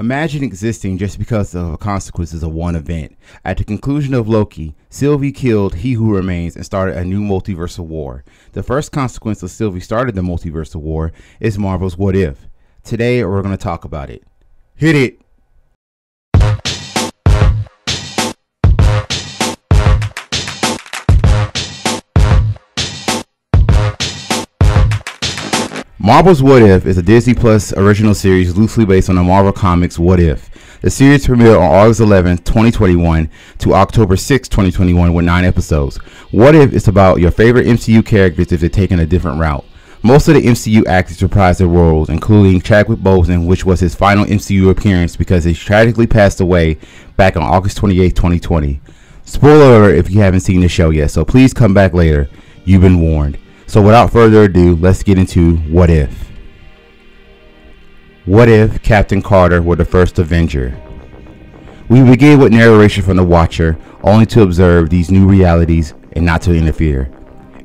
Imagine existing just because of the consequences of one event. At the conclusion of Loki, Sylvie killed He Who Remains and started a new multiversal war. The first consequence of Sylvie started the multiversal war is Marvel's What If. Today we're going to talk about it. Hit it! Marvel's What If is a Disney Plus original series loosely based on the Marvel Comics What If. The series premiered on August 11, 2021 to October 6, 2021 with 9 episodes. What If is about your favorite MCU characters if they're taking a different route. Most of the MCU actors reprised their roles, including Chadwick Boseman, which was his final MCU appearance because he tragically passed away back on August 28, 2020. Spoiler alert if you haven't seen the show yet, so please come back later. You've been warned. So without further ado, let's get into what if. What if Captain Carter were the first Avenger? We begin with narration from the Watcher, only to observe these new realities and not to interfere.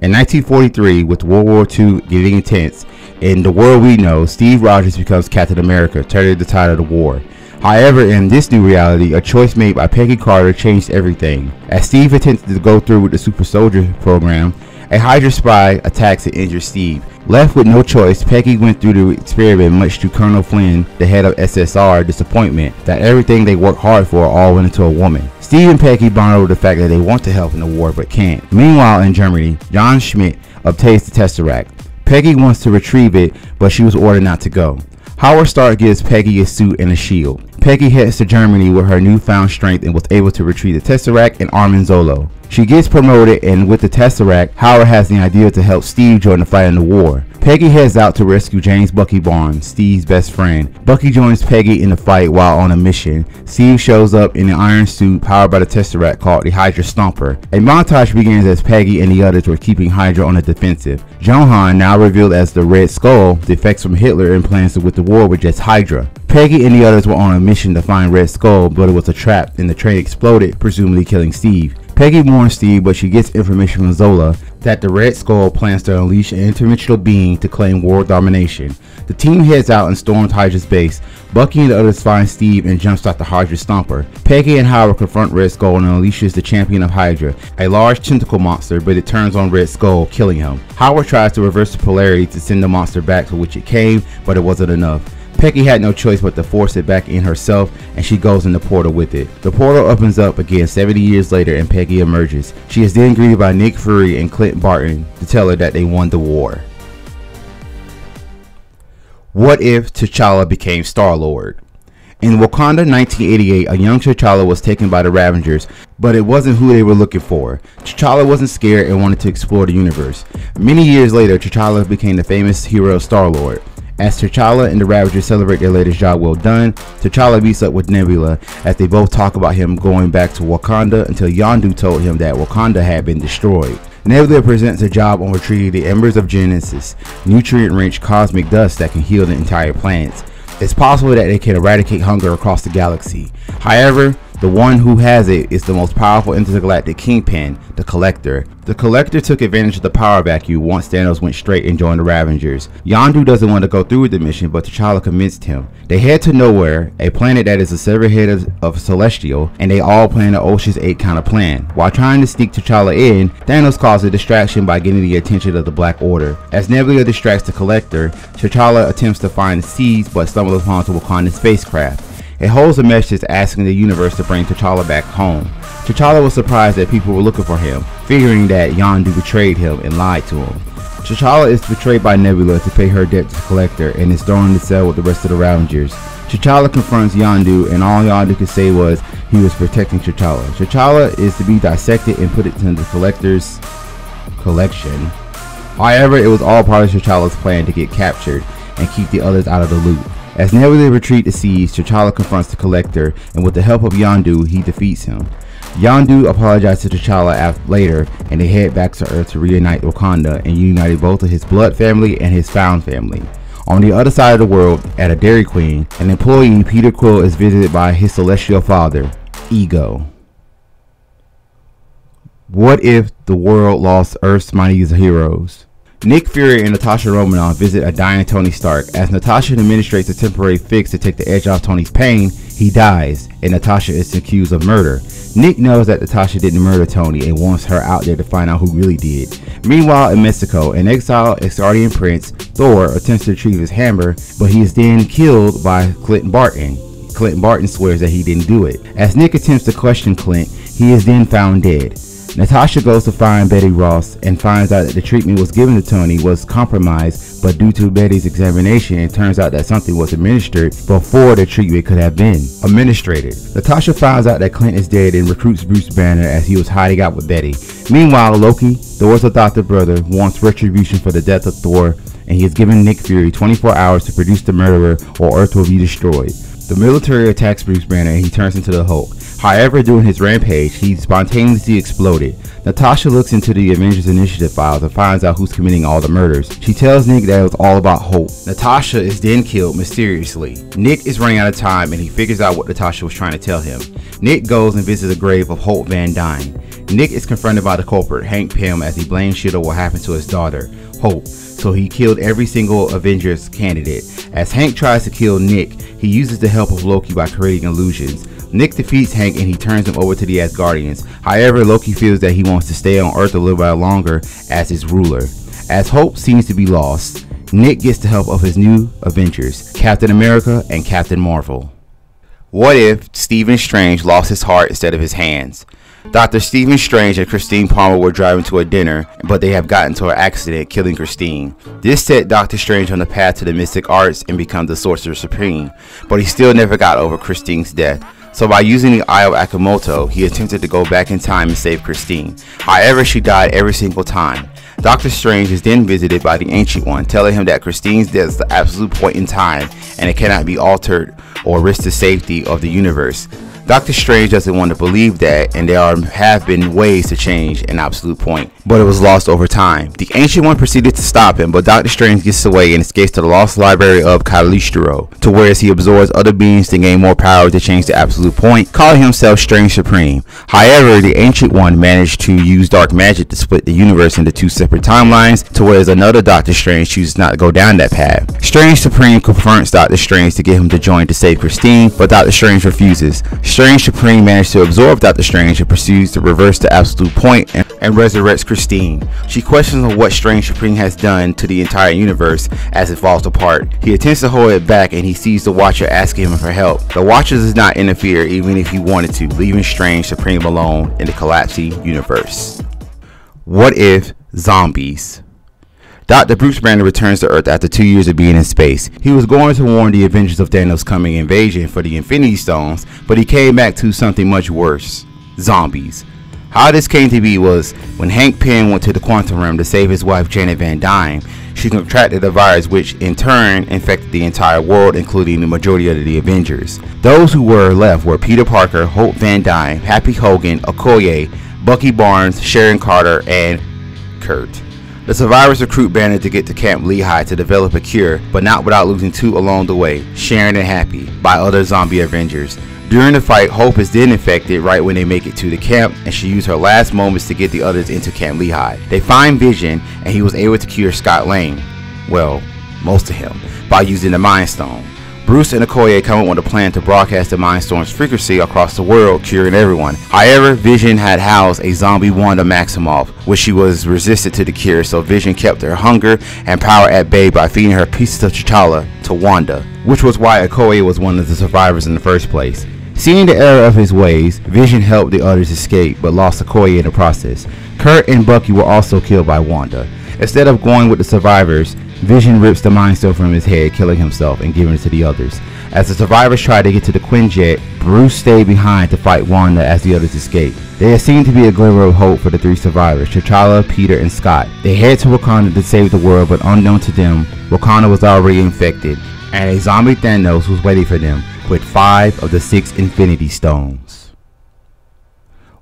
In 1943, with World War II getting intense, in the world we know, Steve Rogers becomes Captain America, turning the tide of the war. However, in this new reality, a choice made by Peggy Carter changed everything. As Steve attempted to go through with the Super Soldier program, a Hydra spy attacks and injures Steve. Left with no choice, Peggy went through the experiment much to Colonel Flynn, the head of SSR, disappointment that everything they worked hard for all went into a woman. Steve and Peggy bond over the fact that they want to help in the war but can't. Meanwhile, in Germany, John Schmidt obtains the Tesseract. Peggy wants to retrieve it, but she was ordered not to go. Howard Stark gives Peggy a suit and a shield. Peggy heads to Germany with her newfound strength and was able to retrieve the Tesseract and Arnim Zola. She gets promoted and with the Tesseract, Howard has the idea to help Steve join the fight in the war. Peggy heads out to rescue James Bucky Barnes, Steve's best friend. Bucky joins Peggy in the fight while on a mission. Steve shows up in an iron suit powered by the Tesseract called the Hydra Stomper. A montage begins as Peggy and the others were keeping Hydra on the defensive. Johann, now revealed as the Red Skull, defects from Hitler and plans to win the war with just Hydra. Peggy and the others were on a mission to find Red Skull, but it was a trap and the train exploded, presumably killing Steve. Peggy warns Steve, but she gets information from Zola that the Red Skull plans to unleash an interdimensional being to claim world domination. The team heads out and storms Hydra's base. Bucky and the others find Steve and jumpstart the Hydra Stomper. Peggy and Howard confront Red Skull and unleashes the champion of Hydra, a large tentacle monster, but it turns on Red Skull, killing him. Howard tries to reverse the polarity to send the monster back to which it came, but it wasn't enough. Peggy had no choice but to force it back in herself and she goes in the portal with it. The portal opens up again 70 years later and Peggy emerges. She is then greeted by Nick Fury and Clint Barton to tell her that they won the war. What if T'Challa became Star-Lord? In Wakanda 1988, a young T'Challa was taken by the Ravagers, but it wasn't who they were looking for. T'Challa wasn't scared and wanted to explore the universe. Many years later, T'Challa became the famous hero Star-Lord. As T'Challa and the Ravagers celebrate their latest job well done, T'Challa meets up with Nebula as they both talk about him going back to Wakanda until Yondu told him that Wakanda had been destroyed. Nebula presents a job on retrieving the embers of Genesis, nutrient-rich cosmic dust that can heal the entire planet. It's possible that they can eradicate hunger across the galaxy. However, the one who has it is the most powerful intergalactic kingpin, the Collector. The Collector took advantage of the power vacuum once Thanos went straight and joined the Ravagers. Yondu doesn't want to go through with the mission, but T'Challa convinced him. They head to Knowhere, a planet that is a severed head of, of Celestial, and they all plan the Ocean's 8 kind of plan. While trying to sneak T'Challa in, Thanos causes a distraction by getting the attention of the Black Order. As Nebula distracts the Collector, T'Challa attempts to find the seeds but stumbles upon Wakanda's spacecraft. It holds a message asking the universe to bring T'Challa back home. T'Challa was surprised that people were looking for him, figuring that Yondu betrayed him and lied to him. T'Challa is betrayed by Nebula to pay her debt to the Collector and is thrown in the cell with the rest of the Ravagers. T'Challa confronts Yondu and all Yondu could say was he was protecting T'Challa. T'Challa is to be dissected and put into the Collector's collection. However, it was all part of T'Challa's plan to get captured and keep the others out of the loop. As Nebula retreat the seas, T'Challa confronts the Collector, and with the help of Yondu, he defeats him. Yondu apologizes to T'Challa later, and they head back to Earth to reunite Wakanda and unite both of his blood family and his found family. On the other side of the world, at a Dairy Queen, an employee, Peter Quill, is visited by his celestial father, Ego. What if the world lost Earth's mightiest heroes? Nick Fury and Natasha Romanoff visit a dying Tony Stark. As Natasha administrates a temporary fix to take the edge off Tony's pain, he dies, and Natasha is accused of murder. Nick knows that Natasha didn't murder Tony and wants her out there to find out who really did. Meanwhile, in Mexico, an exiled Asgardian prince, Thor, attempts to retrieve his hammer, but he is then killed by Clint Barton. Clint Barton swears that he didn't do it. As Nick attempts to question Clint, he is then found dead. Natasha goes to find Betty Ross and finds out that the treatment was given to Tony was compromised, but due to Betty's examination, it turns out that something was administered before the treatment could have been administered. Natasha finds out that Clint is dead and recruits Bruce Banner as he was hiding out with Betty. Meanwhile, Loki, Thor's adopted brother, wants retribution for the death of Thor, and he has given Nick Fury 24 hours to produce the murderer or Earth will be destroyed. The military attacks Bruce Banner and he turns into the Hulk. However, during his rampage, he spontaneously exploded. Natasha looks into the Avengers Initiative files and finds out who's committing all the murders. She tells Nick that it was all about Hope. Natasha is then killed mysteriously. Nick is running out of time and he figures out what Natasha was trying to tell him. Nick goes and visits the grave of Hope Van Dyne. Nick is confronted by the culprit, Hank Pym, as he blames S.H.I.E.L.D. over what happened to his daughter, Hope. So he killed every single Avengers candidate. As Hank tries to kill Nick, he uses the help of Loki by creating illusions. Nick defeats Hank and he turns him over to the Asgardians. However, Loki feels that he wants to stay on Earth a little while longer as his ruler. As hope seems to be lost, Nick gets the help of his new Avengers, Captain America and Captain Marvel. What if Stephen Strange lost his heart instead of his hands? Dr. Stephen Strange and Christine Palmer were driving to a dinner, but they have gotten into an accident, killing Christine. This set Doctor Strange on the path to the mystic arts and become the Sorcerer Supreme, but he still never got over Christine's death. So by using the Eye of Agamotto, he attempted to go back in time and save Christine. However, she died every single time. Doctor Strange is then visited by the Ancient One, telling him that Christine's death is the absolute point in time and it cannot be altered or risk the safety of the universe. Doctor Strange doesn't want to believe that, and there are, have been ways to change an absolute point, but it was lost over time. The Ancient One proceeded to stop him, but Doctor Strange gets away and escapes to the lost library of Cagliostro, to where he absorbs other beings to gain more power to change the absolute point, calling himself Strange Supreme. However, the Ancient One managed to use dark magic to split the universe into two separate timelines, to where another Doctor Strange chooses not to go down that path. Strange Supreme confronts Doctor Strange to get him to join to save Christine, but Doctor Strange refuses. Strange Supreme manages to absorb Doctor Strange and proceeds to reverse the absolute point and, and resurrects Christine. She questions what Strange Supreme has done to the entire universe as it falls apart. He attempts to hold it back and he sees the Watcher asking him for help. The Watcher does not interfere even if he wanted to, leaving Strange Supreme alone in the collapsing universe. What if zombies? Dr. Bruce Banner returns to Earth after two years of being in space. He was going to warn the Avengers of Thanos' coming invasion for the Infinity Stones, but he came back to something much worse zombies. How this came to be was when Hank Pym went to the quantum realm to save his wife Janet Van Dyne, she contracted a virus which in turn infected the entire world, including the majority of the Avengers. Those who were left were Peter Parker, Hope Van Dyne, Happy Hogan, Okoye, Bucky Barnes, Sharon Carter, and Kurt. The survivors recruit Banner to get to Camp Lehigh to develop a cure, but not without losing two along the way, Sharon and Happy, by other zombie Avengers. During the fight, Hope is then infected right when they make it to the camp, and she used her last moments to get the others into Camp Lehigh. They find Vision, and he was able to cure Scott Lang. Well, most of him, by using the Mind Stone. Bruce and Okoye come up with a plan to broadcast the Mind Stone's frequency across the world, curing everyone. However, Vision had housed a zombie Wanda Maximoff, which she was resistant to the cure, so Vision kept her hunger and power at bay by feeding her pieces of T'Challa to Wanda, which was why Okoye was one of the survivors in the first place. Seeing the error of his ways, Vision helped the others escape, but lost Okoye in the process. Kurt and Bucky were also killed by Wanda. Instead of going with the survivors, Vision rips the Mind Stone from his head, killing himself and giving it to the others. As the survivors try to get to the Quinjet, Bruce stayed behind to fight Wanda as the others escape. There seemed to be a glimmer of hope for the three survivors, T'Challa, Peter, and Scott. They head to Wakanda to save the world, but unknown to them, Wakanda was already infected, and a zombie Thanos was waiting for them with five of the six Infinity Stones.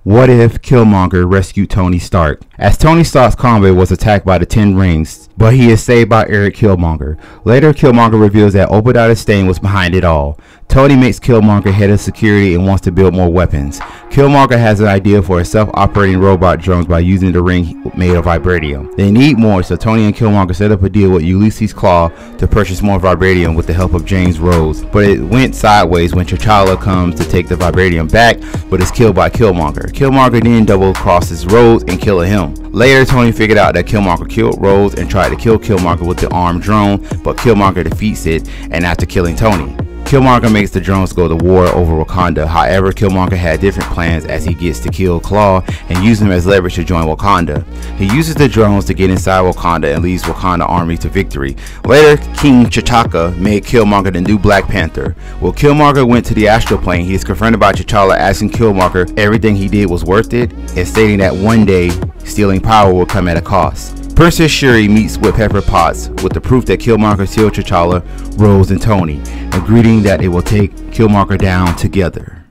What if Killmonger rescued Tony Stark? As Tony Stark's convoy was attacked by the Ten Rings, but he is saved by Eric Killmonger. Later, Killmonger reveals that Obadiah Stane was behind it all. Tony makes Killmonger head of security and wants to build more weapons. Killmonger has an idea for a self-operating robot drones by using the ring made of vibranium. They need more, so Tony and Killmonger set up a deal with Ulysses Klaue to purchase more vibranium with the help of James Rhodes. But it went sideways when T'Challa comes to take the vibranium back, but is killed by Killmonger. Killmonger then double crosses Rhodes and kills him. Later, Tony figured out that Killmonger killed Rhodes and tried to kill Killmonger with the armed drone, but Killmonger defeats it and after killing Tony. Killmonger makes the drones go to war over Wakanda. However, Killmonger had different plans as he gets to kill Klaue and use them as leverage to join Wakanda. He uses the drones to get inside Wakanda and leads Wakanda army to victory. Later, King T'Chaka made Killmonger the new Black Panther. While Killmonger went to the astral plane, he is confronted by T'Challa asking Killmonger everything he did was worth it and stating that one day stealing power will come at a cost. Princess Shuri meets with Pepper Potts with the proof that Killmonger killed T'Challa, Rhodes, and Tony, agreeing that it will take Killmonger down together.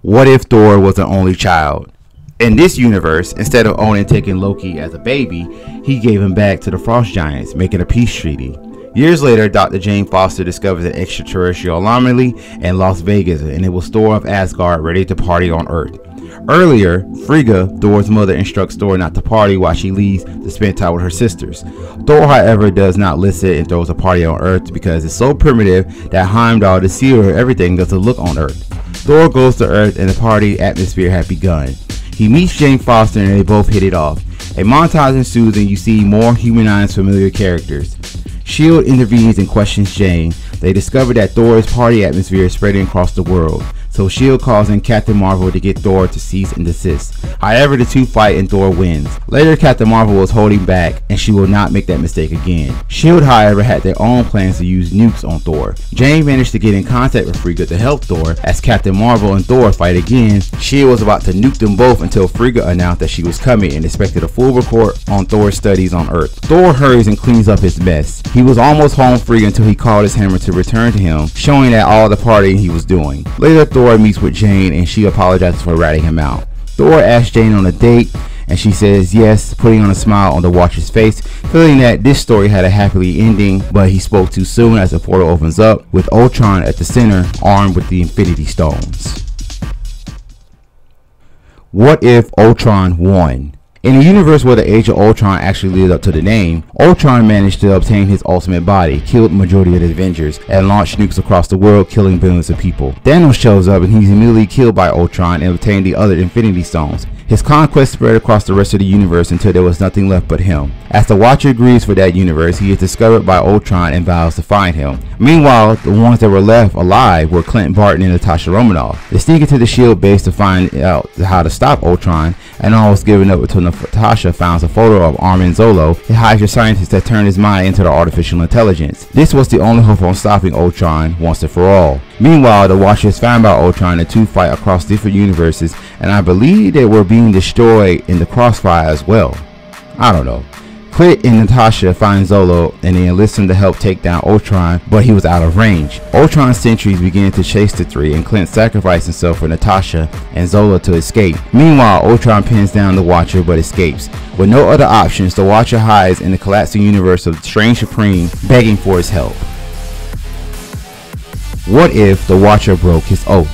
What if Thor was an only child? In this universe, instead of Odin taking Loki as a baby, he gave him back to the Frost Giants, making a peace treaty. Years later, Dr. Jane Foster discovers an extraterrestrial anomaly in Las Vegas, and it was Thor of Asgard ready to party on Earth. Earlier, Frigga, Thor's mother, instructs Thor not to party while she leaves to spend time with her sisters. Thor, however, does not listen and throws a party on Earth because it's so primitive that Heimdall, the seer of everything, doesn't look on Earth. Thor goes to Earth and the party atmosphere had begun. He meets Jane Foster and they both hit it off. A montage ensues and you see more humanized familiar characters. S.H.I.E.L.D. intervenes and questions Jane. They discover that Thor's party atmosphere is spreading across the world so S.H.I.E.L.D. calls in Captain Marvel to get Thor to cease and desist. However, the two fight and Thor wins. Later, Captain Marvel was holding back and she will not make that mistake again. S.H.I.E.L.D. however had their own plans to use nukes on Thor. Jane managed to get in contact with Frigga to help Thor. As Captain Marvel and Thor fight again, S.H.I.E.L.D. was about to nuke them both until Frigga announced that she was coming and expected a full report on Thor's studies on Earth. Thor hurries and cleans up his mess. He was almost home free until he called his hammer to return to him, showing that all the partying he was doing. Later, Thor Thor meets with Jane and she apologizes for ratting him out. Thor asks Jane on a date and she says yes, putting on a smile on the Watcher's face, feeling that this story had a happily ending, but he spoke too soon as the portal opens up with Ultron at the center, armed with the Infinity Stones. What if Ultron won? In a universe where the Age of Ultron actually lived up to the name, Ultron managed to obtain his ultimate body, killed the majority of the Avengers, and launched nukes across the world, killing billions of people. Thanos shows up and he's immediately killed by Ultron and obtained the other Infinity Stones. His conquest spread across the rest of the universe until there was nothing left but him. As the Watcher grieves for that universe, he is discovered by Ultron and vows to find him. Meanwhile, the ones that were left alive were Clint Barton and Natasha Romanoff. They sneak into the S.H.I.E.L.D. base to find out how to stop Ultron, and almost giving up until Natasha finds a photo of Arnim Zola, a hydra scientist that turned his mind into the artificial intelligence. This was the only hope on stopping Ultron once and for all. Meanwhile, the Watchers found out Ultron and two fight across different universes, and I believe they were being destroyed in the crossfire as well. I don't know. Clint and Natasha find Zola and they enlist him to help take down Ultron, but he was out of range. Ultron's sentries begin to chase the three and Clint sacrifices himself for Natasha and Zola to escape. Meanwhile, Ultron pins down the Watcher but escapes. With no other options, the Watcher hides in the collapsing universe of Strange Supreme, begging for his help. What if the Watcher broke his oath?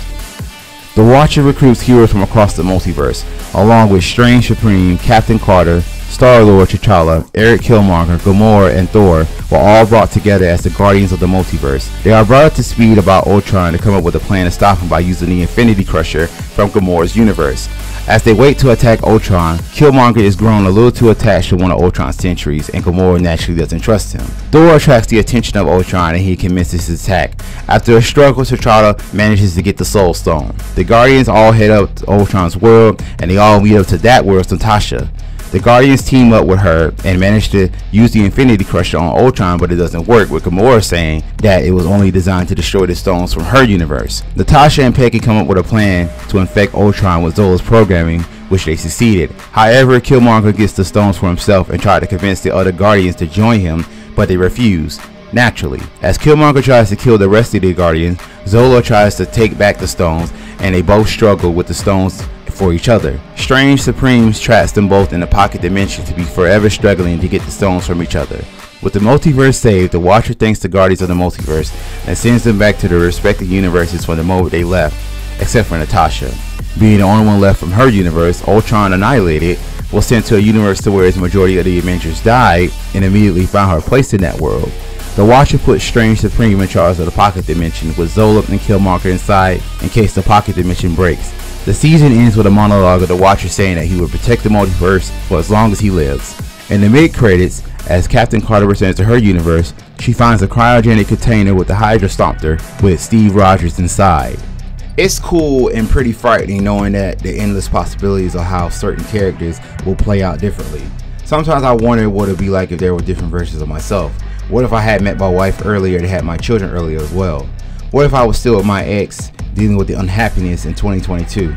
The Watcher recruits heroes from across the multiverse, along with Strange Supreme, Captain Carter, Star-Lord T'Challa, Eric Killmonger, Gamora, and Thor were all brought together as the Guardians of the Multiverse. They are brought up to speed about Ultron to come up with a plan to stop him by using the Infinity Crusher from Gamora's universe. As they wait to attack Ultron, Killmonger is grown a little too attached to one of Ultron's sentries and Gamora naturally doesn't trust him. Thor attracts the attention of Ultron and he commences his attack. After a struggle, T'Challa manages to get the Soul Stone. The Guardians all head up to Ultron's world and they all meet up to that world's Natasha. The Guardians team up with her and manage to use the Infinity Crusher on Ultron, but it doesn't work, with Gamora saying that it was only designed to destroy the stones from her universe. Natasha and Peggy come up with a plan to infect Ultron with Zola's programming, which they succeeded. However, Killmonger gets the stones for himself and tries to convince the other Guardians to join him, but they refuse. Naturally, as Killmonger tries to kill the rest of the Guardians, Zola tries to take back the stones, and they both struggle with the stones for each other. Strange Supremes traps them both in a pocket dimension to be forever struggling to get the stones from each other. With the multiverse saved, the Watcher thanks the Guardians of the Multiverse and sends them back to their respective universes from the moment they left, except for Natasha. Being the only one left from her universe, Ultron annihilated, was sent to a universe to where his majority of the Avengers died and immediately found her place in that world. The Watcher put Strange Supreme in charge of the Pocket Dimension with Zola and Killmonger inside in case the Pocket Dimension breaks. The season ends with a monologue of the Watcher saying that he will protect the multiverse for as long as he lives. In the mid-credits, as Captain Carter returns to her universe, she finds a cryogenic container with the Hydra Stomper with Steve Rogers inside. It's cool and pretty frightening knowing that the endless possibilities of how certain characters will play out differently. Sometimes I wonder what it'd be like if there were different versions of myself. What if I had met my wife earlier and had my children earlier as well? What if I was still with my ex dealing with the unhappiness in 2022?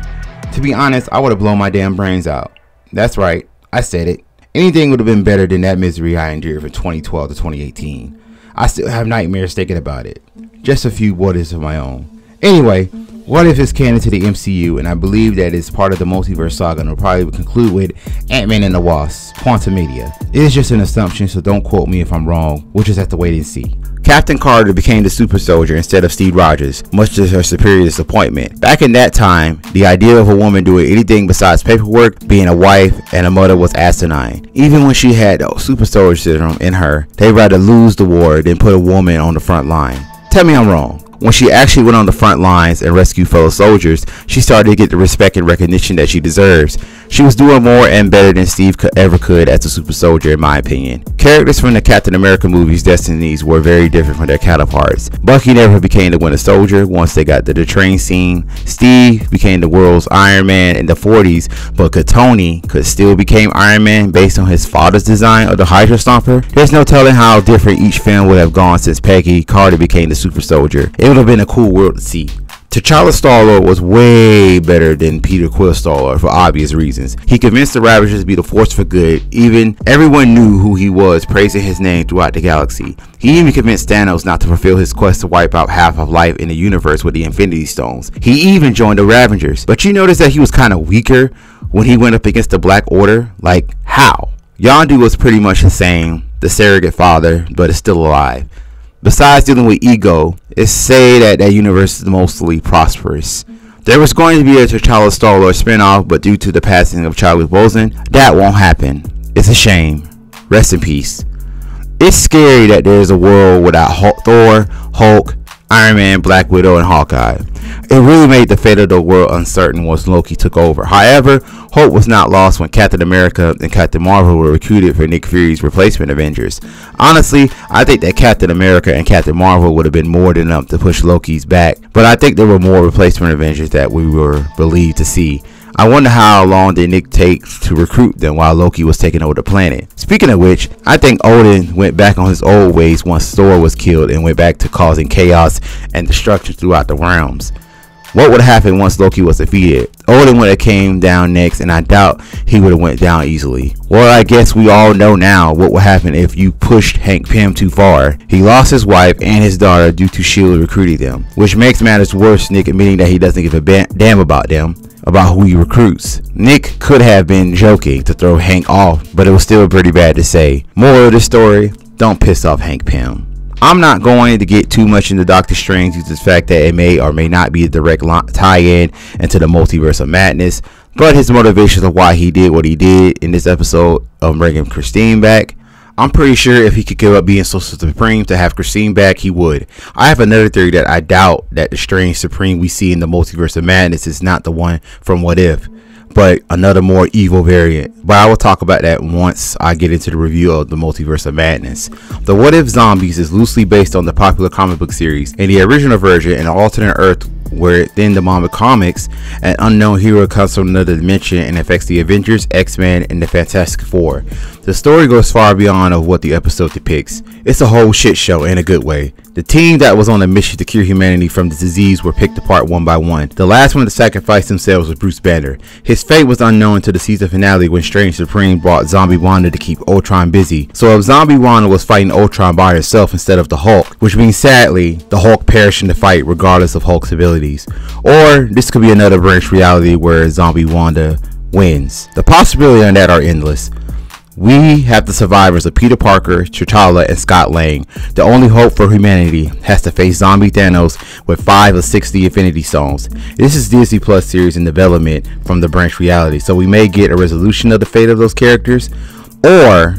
To be honest, I would have blown my damn brains out. That's right, I said it. Anything would have been better than that misery I endured from 2012 to 2018. I still have nightmares thinking about it. Just a few what ifs of my own. Anyway, what if it's canon to the MCU, and I believe that it's part of the multiverse saga and will probably conclude with Ant-Man and the Wasp, Quantumania. It is just an assumption, so don't quote me if I'm wrong. We'll just have to wait and see. Captain Carter became the super soldier instead of Steve Rogers, much to her superior disappointment. Back in that time, the idea of a woman doing anything besides paperwork, being a wife, and a mother was asinine. Even when she had super soldier syndrome in her, they'd rather lose the war than put a woman on the front line. Tell me I'm wrong. When she actually went on the front lines and rescued fellow soldiers, she started to get the respect and recognition that she deserves. She was doing more and better than Steve ever could as a super soldier, in my opinion. Characters from the Captain America movies' destinies were very different from their counterparts. Bucky never became the Winter Soldier once they got to the train scene. Steve became the world's Iron Man in the 40s, but could Tony could still became Iron Man based on his father's design of the Hydra Stomper. There's no telling how different each film would have gone since Peggy Carter became the super soldier. It would have been a cool world to see. T'Challa Star-Lord was way better than Peter Quill Star-Lord for obvious reasons. He convinced the Ravagers to be the force for good. Even everyone knew who he was, praising his name throughout the galaxy. He even convinced Thanos not to fulfill his quest to wipe out half of life in the universe with the Infinity Stones. He even joined the Ravagers. But you notice that he was kind of weaker when he went up against the Black Order? Like, how? Yondu was pretty much the same, the surrogate father, but is still alive. Besides dealing with ego, it's say that that universe is mostly prosperous. There was going to be a T'Challa Star Lord spinoff, but due to the passing of Chadwick Boseman, that won't happen. It's a shame. Rest in peace. It's scary that there's a world without Hulk, Thor, Hulk, Iron Man, Black Widow, and Hawkeye. It really made the fate of the world uncertain once Loki took over. However, hope was not lost when Captain America and Captain Marvel were recruited for Nick Fury's replacement Avengers. Honestly, I think that Captain America and Captain Marvel would have been more than enough to push Loki's back, but I think there were more replacement Avengers that we were believed to see. I wonder how long did Nick take to recruit them while Loki was taking over the planet. Speaking of which, I think Odin went back on his old ways once Thor was killed and went back to causing chaos and destruction throughout the realms. What would happen once Loki was defeated? Odin would have came down next, and I doubt he would have went down easily. Well, I guess we all know now what would happen if you pushed Hank Pym too far. He lost his wife and his daughter due to S.H.I.E.L.D. recruiting them, which makes matters worse, Nick admitting that he doesn't give a damn about them about who he recruits. Nick could have been joking to throw Hank off, but it was still pretty bad to say. More of the story, don't piss off Hank Pym. I'm not going to get too much into Doctor Strange due to the fact that it may or may not be a direct tie-in into the multiverse of madness, but his motivations of why he did what he did in this episode of bringing Christine back I'm pretty sure if he could give up being so supreme to have Christine back, he would. I have another theory that I doubt that the strange supreme we see in the multiverse of madness is not the one from What If, but another more evil variant. But I will talk about that once I get into the review of the multiverse of madness. The What If Zombies is loosely based on the popular comic book series. In the original version, an alternate Earth where within the Marvel Comics, an unknown hero comes from another dimension and affects the Avengers, X-Men, and the Fantastic Four. The story goes far beyond of what the episode depicts. It's a whole shit show in a good way. The team that was on a mission to cure humanity from the disease were picked apart one by one. The last one to sacrifice themselves was Bruce Banner. His fate was unknown until the season finale when Strange Supreme brought Zombie Wanda to keep Ultron busy. So if Zombie Wanda was fighting Ultron by herself instead of the Hulk, which means sadly, the Hulk perished in the fight regardless of Hulk's ability Or this could be another branch reality where Zombie Wanda wins. The possibilities on that are endless. We have the survivors of Peter Parker, T'Challa, and Scott Lang. The only hope for humanity has to face zombie Thanos with 5 or 60 Infinity Stones. This is Disney Plus series in development from the branch reality, so we may get a resolution of the fate of those characters, or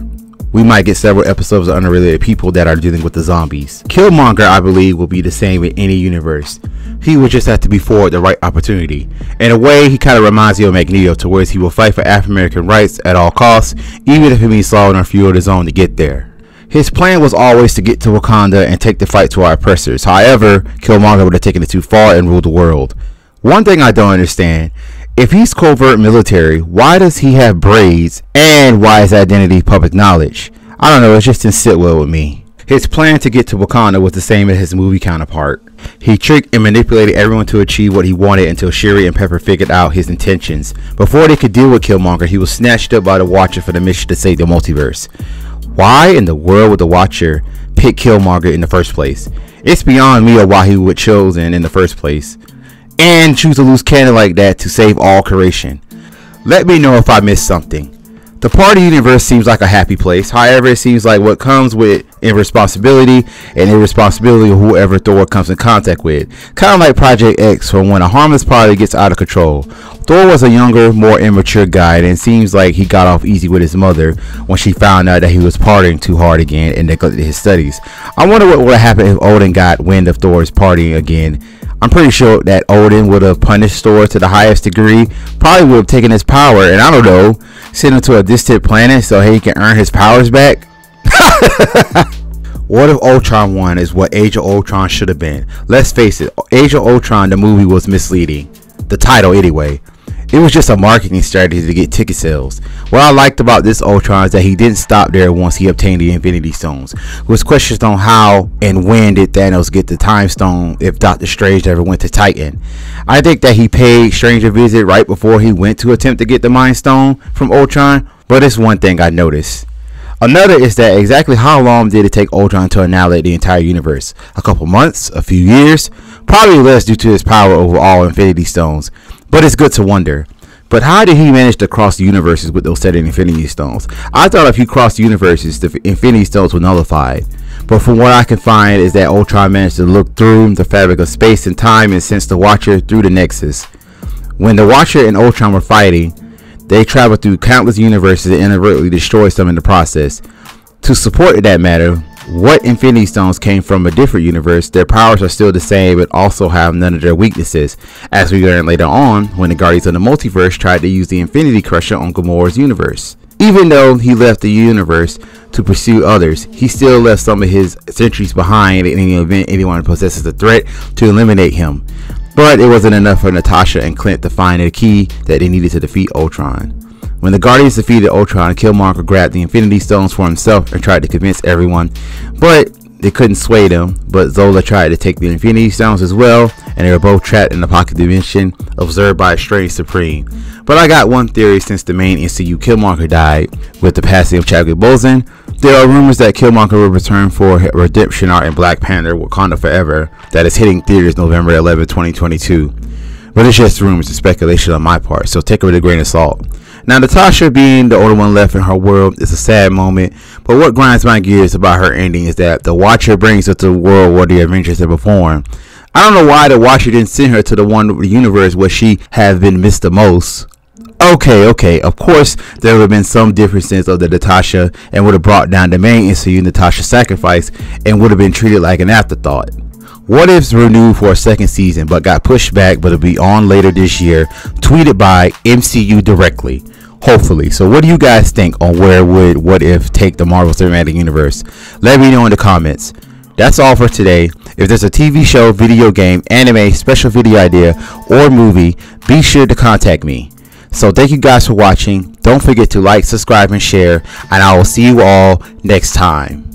we might get several episodes of unrelated people that are dealing with the zombies. Killmonger, I believe, will be the same in any universe. He would just have to be for the right opportunity. In a way, he kind of reminds you of Magneto, to where he will fight for African American rights at all costs, even if it means a few of his own to get there. His plan was always to get to Wakanda and take the fight to our oppressors. However, Killmonger would have taken it too far and ruled the world. One thing I don't understand if he's covert military, why does he have braids and why is identity public knowledge? I don't know, it just didn't sit well with me. His plan to get to Wakanda was the same as his movie counterpart. He tricked and manipulated everyone to achieve what he wanted until Shuri and Pepper figured out his intentions. Before they could deal with Killmonger, he was snatched up by the Watcher for the mission to save the multiverse. Why in the world would the Watcher pick Killmonger in the first place? It's beyond me of why he would chosen in the first place and choose a loose cannon like that to save all creation. Let me know if I missed something. The party universe seems like a happy place. However, it seems like what comes with irresponsibility and irresponsibility of whoever Thor comes in contact with. Kind of like Project X from when a harmless party gets out of control. Thor was a younger, more immature guy and it seems like he got off easy with his mother when she found out that he was partying too hard again and neglected his studies. I wonder what would happen if Odin got wind of Thor's partying again I'm pretty sure that Odin would have punished Thor to the highest degree. Probably would have taken his power and I don't know, sent him to a distant planet so he can earn his powers back. what if Ultron 1 is what Age of Ultron should have been? Let's face it, Age of Ultron, the movie was misleading. The title, anyway. It was just a marketing strategy to get ticket sales. What I liked about this Ultron is that he didn't stop there once he obtained the Infinity Stones. Was questions on how and when did Thanos get the Time Stone if Doctor Strange ever went to Titan. I think that he paid Strange a visit right before he went to attempt to get the Mind Stone from Ultron, but it's one thing I noticed. Another is that exactly how long did it take Ultron to annihilate the entire universe? A couple months? A few years? Probably less due to his power over all Infinity Stones. But it's good to wonder. But how did he manage to cross the universes with those set Infinity Stones? I thought if he crossed universes, the Infinity Stones were nullified. But from what I can find is that Ultron managed to look through the fabric of space and time and sense the Watcher through the Nexus. When the Watcher and Ultron were fighting, they traveled through countless universes and inadvertently destroyed some in the process. To support that matter, what Infinity Stones came from a different universe, their powers are still the same but also have none of their weaknesses, as we learn later on when the Guardians of the Multiverse tried to use the Infinity Crusher on Gamora's universe. Even though he left the universe to pursue others, he still left some of his sentries behind in any event anyone possesses a threat to eliminate him. But it wasn't enough for Natasha and Clint to find a key that they needed to defeat Ultron. When the Guardians defeated Ultron, and Killmonger grabbed the Infinity Stones for himself and tried to convince everyone, but they couldn't sway them. But Zola tried to take the Infinity Stones as well, and they were both trapped in the pocket dimension, observed by a strange Supreme. But I got one theory since the main MCU Killmonger died with the passing of Chadwick Boseman. There are rumors that Killmonger will return for redemption art in Black Panther Wakanda Forever that is hitting theaters November 11, 2022. But it's just rumors and speculation on my part, so take it with a grain of salt. Now, Natasha being the only one left in her world is a sad moment, but what grinds my gears about her ending is that the Watcher brings her to the world where the Avengers have performed. I don't know why the Watcher didn't send her to the one universe where she has been missed the most. Okay, okay, of course there would have been some differences of the Natasha and would have brought down the main MCU Natasha sacrifice and would have been treated like an afterthought. What If's renewed for a second season but got pushed back but it'll be on later this year, tweeted by MCU directly. Hopefully. So what do you guys think on where would What If take the Marvel Cinematic Universe? Let me know in the comments. That's all for today. If there's a TV show, video game, anime, special video idea, or movie, be sure to contact me. So thank you guys for watching. Don't forget to like, subscribe, and share. And I will see you all next time.